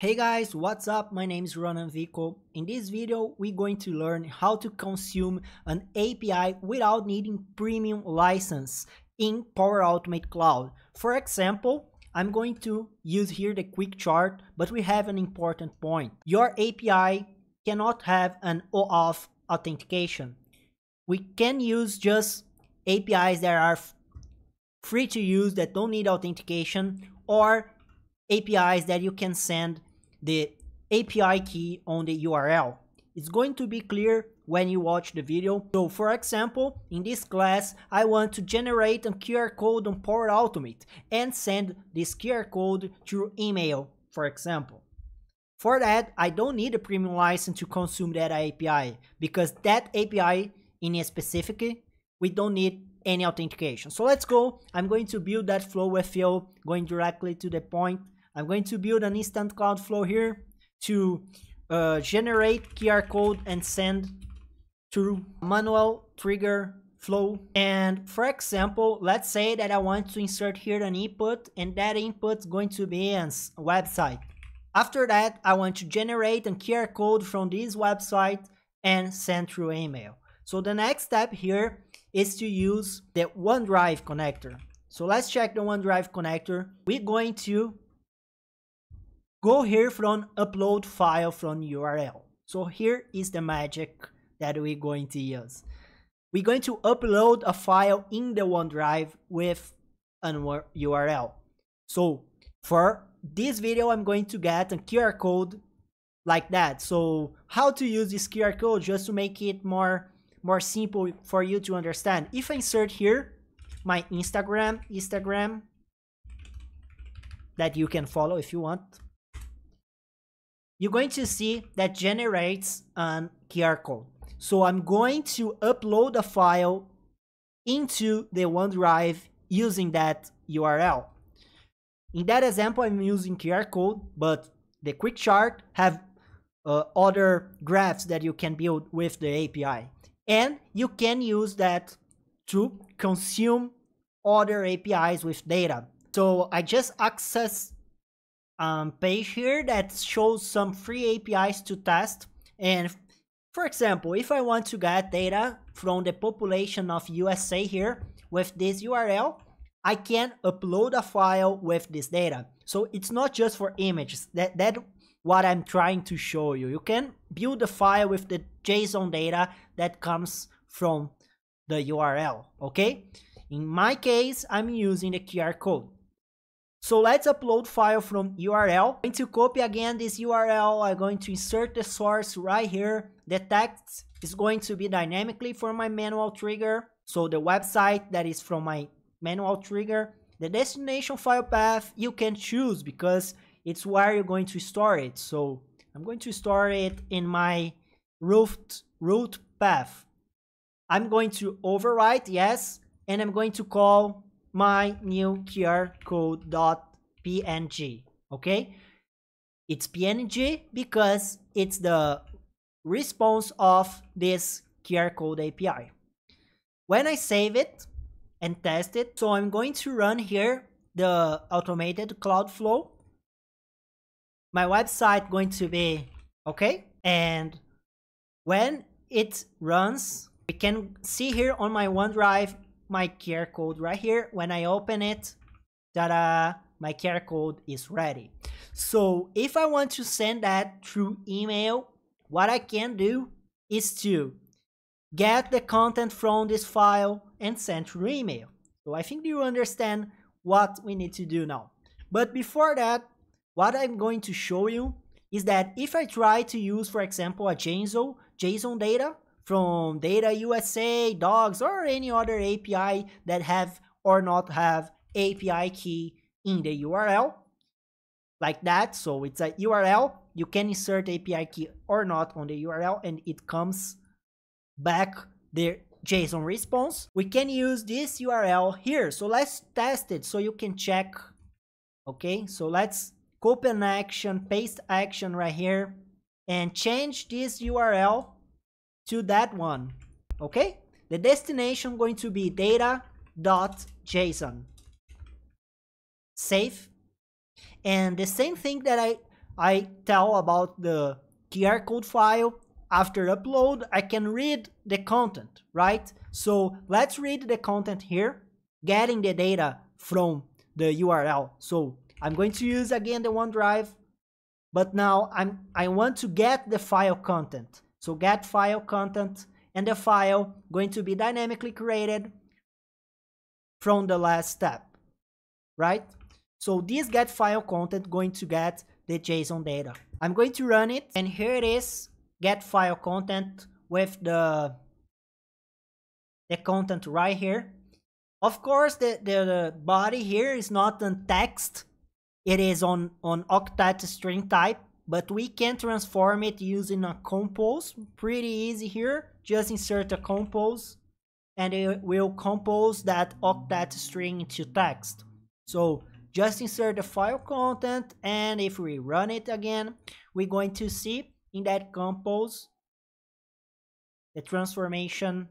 Hey guys, what's up? My name is Ronan Vico. In this video, we're going to learn how to consume an API without needing premium license in Power Automate Cloud. For example, I'm going to use here the quick chart, but we have an important point. Your API cannot have an OAuth authentication. We can use just APIs that are free to use that don't need authentication or APIs that you can send the API key on the URL. It's going to be clear when you watch the video. So for example, in this class, I want to generate a QR code on Power Automate and send this QR code through email, for example. For that, I don't need a premium license to consume that API because that API in a specific, we don't need any authentication. So let's go. I'm going to build that flow with you, going directly to the point. I'm going to build an instant cloud flow here to uh, generate QR code and send through manual trigger flow. And for example, let's say that I want to insert here an input and that input is going to be a website. After that, I want to generate a QR code from this website and send through email. So the next step here is to use the OneDrive connector. So let's check the OneDrive connector. We're going to go here from upload file from URL. So here is the magic that we're going to use. We're going to upload a file in the OneDrive with an URL. So for this video, I'm going to get a QR code like that. So how to use this QR code just to make it more, more simple for you to understand. If I insert here my Instagram, Instagram, that you can follow if you want you're going to see that generates an QR code. So I'm going to upload a file into the OneDrive using that URL. In that example, I'm using QR code, but the quick chart have uh, other graphs that you can build with the API. And you can use that to consume other APIs with data. So I just access um, page here that shows some free APIs to test. And for example, if I want to get data from the population of USA here with this URL, I can upload a file with this data. So it's not just for images. That that what I'm trying to show you. You can build a file with the JSON data that comes from the URL, okay? In my case, I'm using the QR code. So let's upload file from URL. I'm going to copy again this URL. I'm going to insert the source right here. The text is going to be dynamically for my manual trigger. So the website that is from my manual trigger. The destination file path you can choose because it's where you're going to store it. So I'm going to store it in my root, root path. I'm going to overwrite, yes, and I'm going to call my new QR code dot png okay? It's png because it's the response of this QR code API when I save it and test it so I'm going to run here the automated cloud flow. My website going to be okay? And when it runs we can see here on my OneDrive my QR code right here. When I open it, ta-da, my QR code is ready. So if I want to send that through email, what I can do is to get the content from this file and send through email. So I think you understand what we need to do now. But before that, what I'm going to show you is that if I try to use, for example, a JSON, JSON data, from Data USA, Dogs, or any other API that have or not have API key in the URL like that. So it's a URL. You can insert API key or not on the URL and it comes back the JSON response. We can use this URL here. So let's test it so you can check. Okay, so let's copy an action, paste action right here and change this URL to that one okay the destination going to be data.json save and the same thing that I I tell about the QR code file. After upload, I can read the content, right? So let's read the content here, getting the data from the URL. So I'm going to use again the OneDrive, but now I'm I want to get the file content. So get file content and the file going to be dynamically created from the last step, right? So this get file content going to get the JSON data. I'm going to run it and here it is, get file content with the, the content right here. Of course, the, the, the body here is not on text. It is on, on octet string type, but we can transform it using a compose. Pretty easy here. Just insert a compose and it will compose that octet string into text. So just insert the file content and if we run it again, we're going to see in that compose the transformation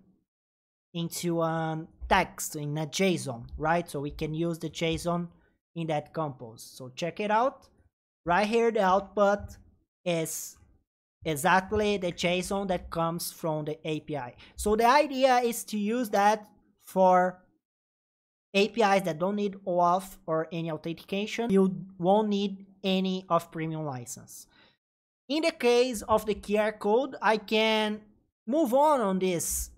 into a text in a JSON, right? So we can use the JSON in that compose. So check it out. Right here, the output is exactly the JSON that comes from the API. So the idea is to use that for APIs that don't need OAuth or any authentication. You won't need any of premium license. In the case of the QR code, I can move on on this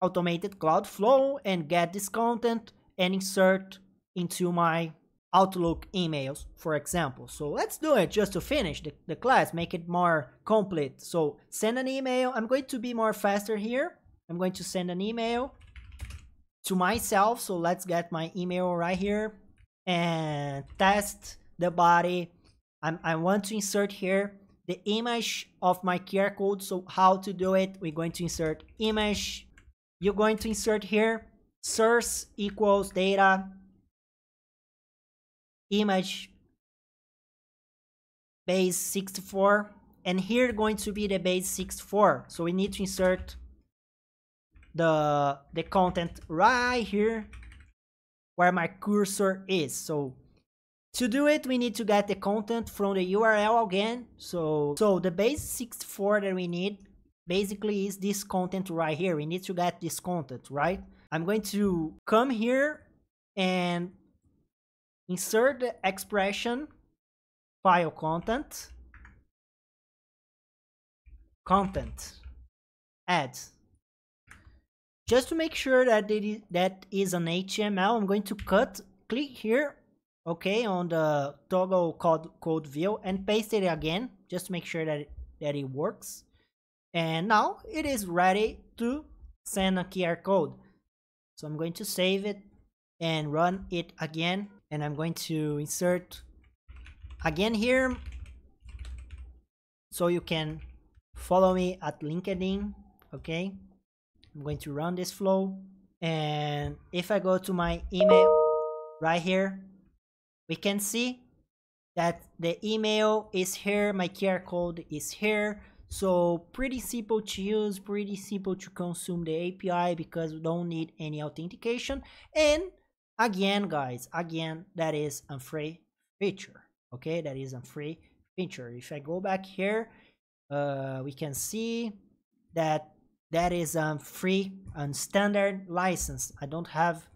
automated cloud flow and get this content and insert into my Outlook emails, for example. So let's do it just to finish the, the class, make it more complete. So send an email. I'm going to be more faster here. I'm going to send an email to myself. So let's get my email right here and test the body. I'm, I want to insert here the image of my QR code. So how to do it? We're going to insert image. You're going to insert here source equals data image base 64 and here going to be the base 64 so we need to insert the the content right here where my cursor is. So to do it we need to get the content from the url again. So so the base 64 that we need basically is this content right here. We need to get this content right? I'm going to come here and insert the expression file content content add just to make sure that it is, that is an HTML I'm going to cut click here okay on the toggle code code view and paste it again just to make sure that it, that it works. And now it is ready to send a QR code. So I'm going to save it and run it again and I'm going to insert again here. So you can follow me at LinkedIn okay? I'm going to run this flow. And if I go to my email right here we can see that the email is here my QR code is here. So pretty simple to use pretty simple to consume the API because we don't need any authentication. And again guys again that is a free feature okay? That is a free feature. If i go back here uh, we can see that that is a free and standard license. I don't have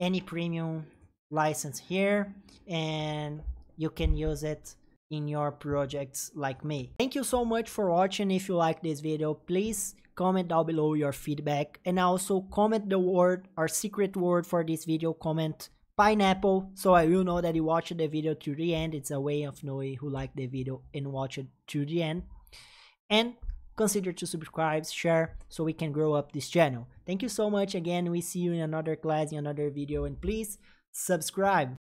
any premium license here and you can use it in your projects like me. Thank you so much for watching. If you like this video please comment down below your feedback. And also comment the word or secret word for this video comment pineapple. So i will know that you watched the video to the end. It's a way of knowing who liked the video and watch it to the end. And consider to subscribe share so we can grow up this channel. Thank you so much. Again we see you in another class in another video. And please subscribe